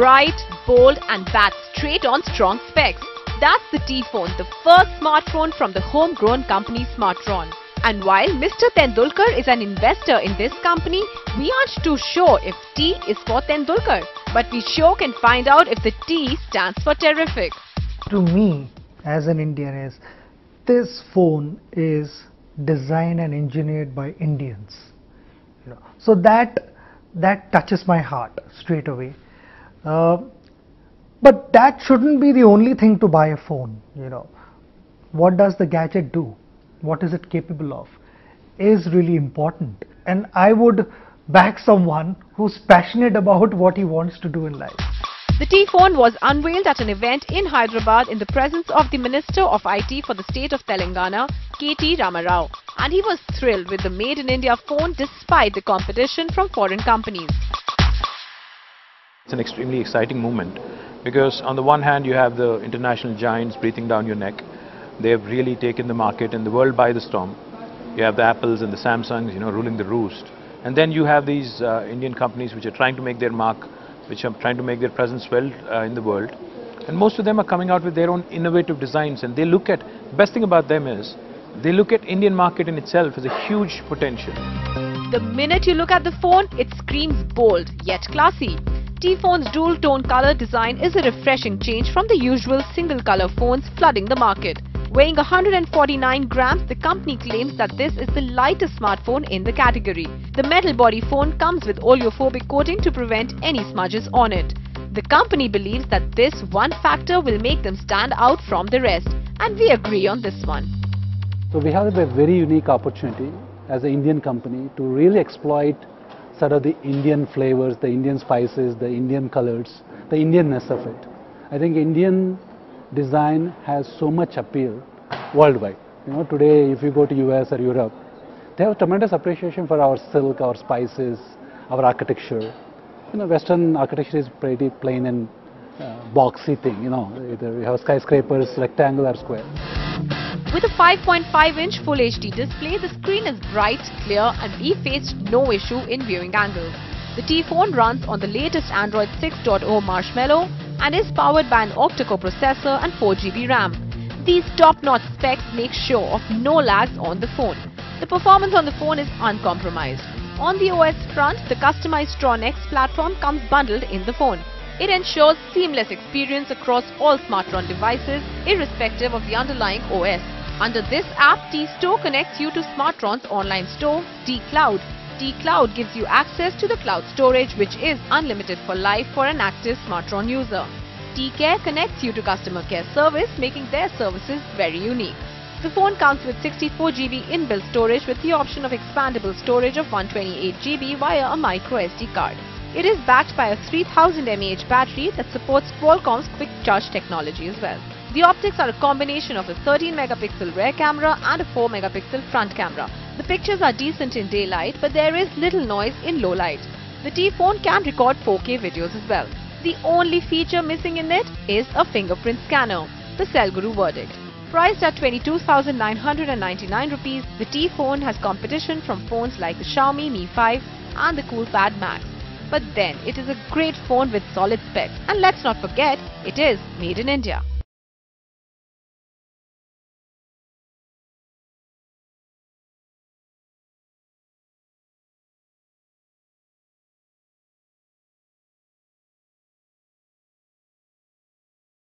bright, bold and bats straight on strong specs. That's the T-Phone, the first smartphone from the homegrown company Smartron. And while Mr. Tendulkar is an investor in this company, we aren't too sure if T is for Tendulkar. But we sure can find out if the T stands for terrific. To me, as an Indian, is this phone is designed and engineered by Indians. So that that touches my heart straight away. Uh, but that shouldn't be the only thing to buy a phone. You know, what does the gadget do? What is it capable of? Is really important. And I would back someone who's passionate about what he wants to do in life. The T-Phone was unveiled at an event in Hyderabad in the presence of the Minister of IT for the state of Telangana, KT Ramarao. And he was thrilled with the Made in India phone despite the competition from foreign companies. It's an extremely exciting moment because on the one hand you have the international giants breathing down your neck. They have really taken the market and the world by the storm. You have the Apples and the Samsungs, you know, ruling the roost. And then you have these uh, Indian companies which are trying to make their mark which are trying to make their presence felt uh, in the world. And most of them are coming out with their own innovative designs and they look at, best thing about them is, they look at Indian market in itself as a huge potential. The minute you look at the phone, it screams bold yet classy. T-Phone's dual tone color design is a refreshing change from the usual single color phones flooding the market. Weighing 149 grams, the company claims that this is the lightest smartphone in the category. The metal body phone comes with oleophobic coating to prevent any smudges on it. The company believes that this one factor will make them stand out from the rest and we agree on this one. So we have a very unique opportunity as an Indian company to really exploit sort of the Indian flavors, the Indian spices, the Indian colors, the Indianness of it. I think Indian design has so much appeal worldwide. You know, today if you go to US or Europe, they have tremendous appreciation for our silk, our spices, our architecture. You know, Western architecture is pretty plain and uh, boxy thing, you know, either you have skyscrapers, rectangular, square. With a 5.5-inch Full HD display, the screen is bright, clear and we faced no issue in viewing angles. The T-Phone runs on the latest Android 6.0 Marshmallow and is powered by an octa-core processor and 4GB RAM. These top-notch specs make sure of no lags on the phone. The performance on the phone is uncompromised. On the OS front, the customized Tron X platform comes bundled in the phone. It ensures seamless experience across all Smartron devices, irrespective of the underlying OS. Under this app, T-Store connects you to Smartron's online store, T-Cloud. T-Cloud gives you access to the cloud storage which is unlimited for life for an active Smartron user. T-Care connects you to customer care service, making their services very unique. The phone comes with 64GB inbuilt storage with the option of expandable storage of 128GB via a micro SD card. It is backed by a 3000 mAh battery that supports Qualcomm's quick charge technology as well. The optics are a combination of a 13 megapixel rear camera and a 4 megapixel front camera. The pictures are decent in daylight but there is little noise in low light. The T-phone can record 4K videos as well. The only feature missing in it is a fingerprint scanner, the Cellguru verdict. Priced at 22,999 rupees, the T-phone has competition from phones like the Xiaomi Mi 5 and the Coolpad Max. But then, it is a great phone with solid specs. And let's not forget, it is made in India.